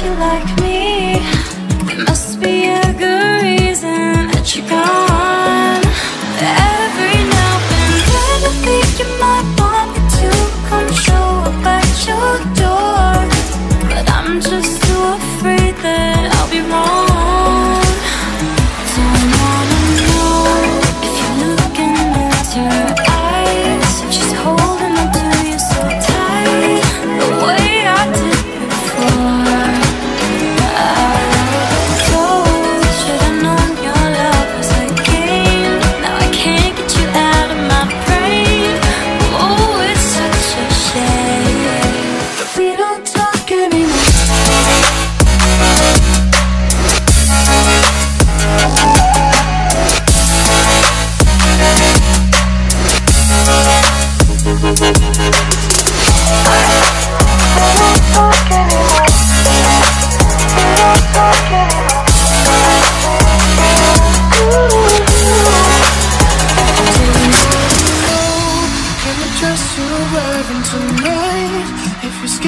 Like me, there must be a good reason that you're gone. Every now and then I think you might want me to come show up at your door, but I'm just too afraid that I'll be wrong. Don't